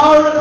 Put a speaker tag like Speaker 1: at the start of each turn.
Speaker 1: All right,